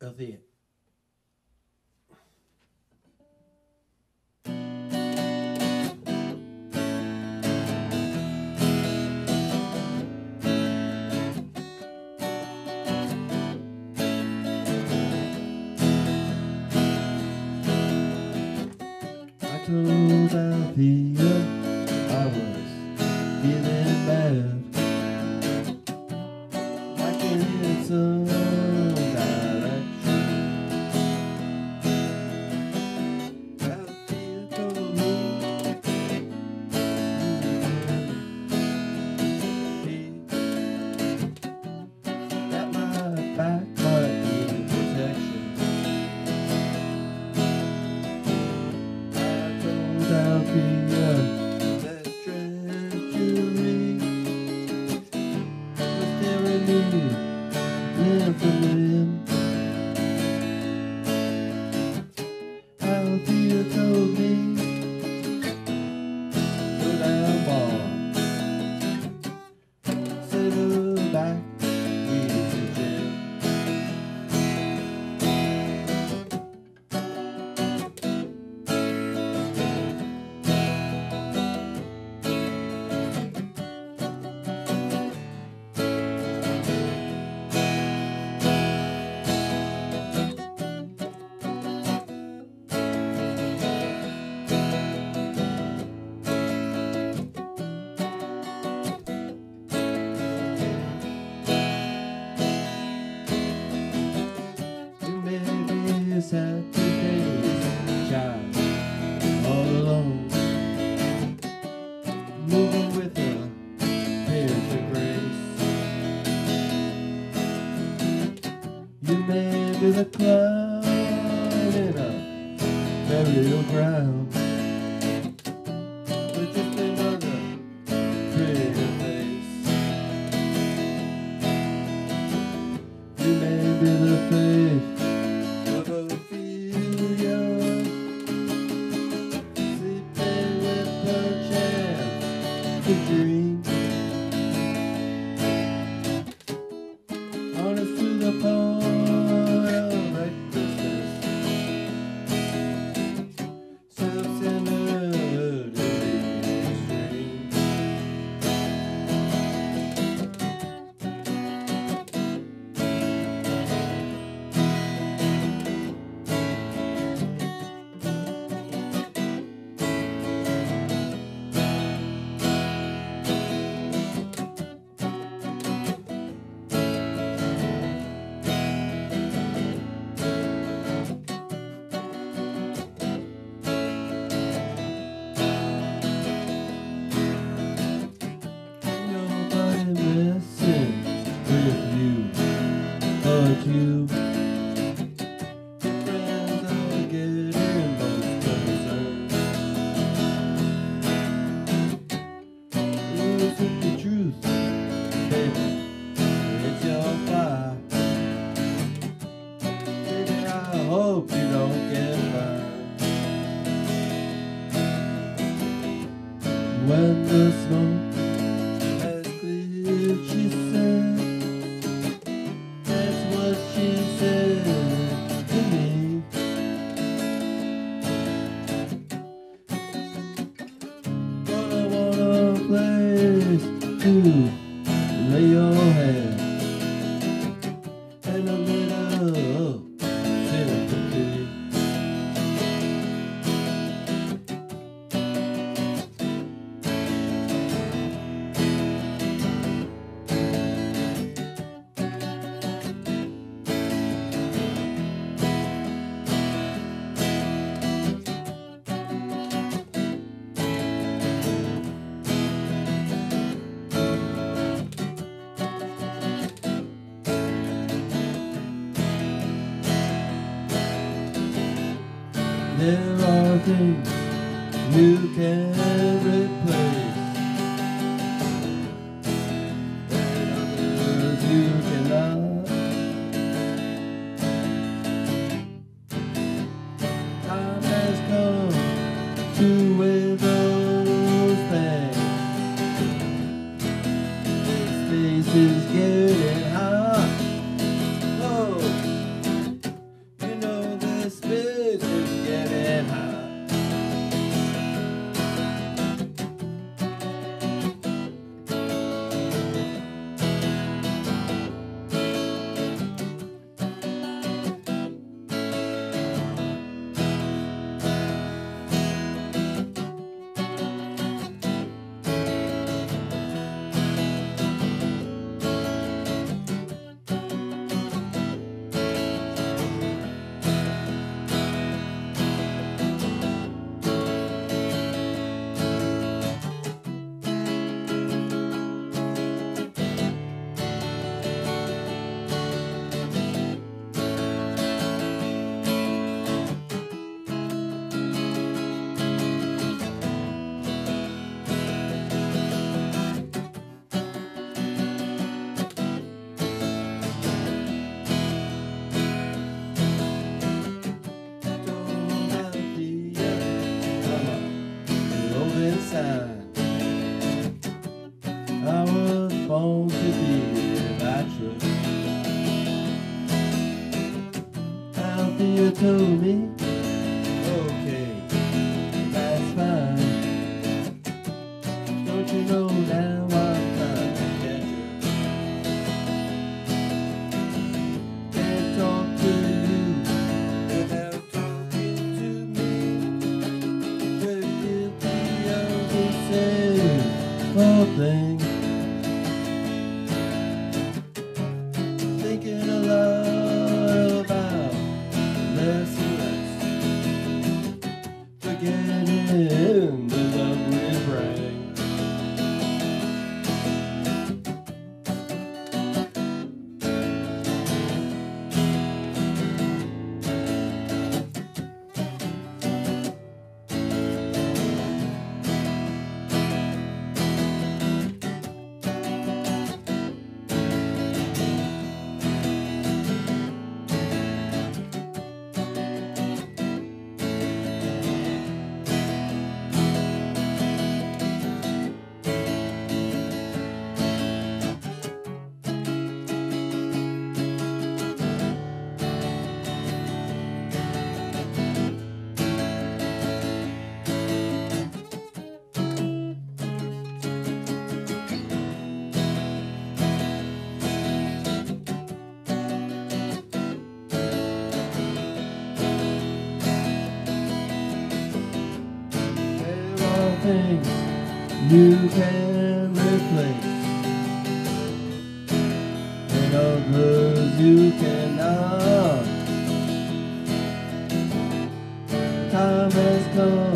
of it. told Althea I was feeling bad. I can hear some. pride in our burial ground. Ngayon There are things you can't replace. Yeah. nothing. Thinking a lot about less and less. Forgetting. things you can replace and others you cannot. Time has come.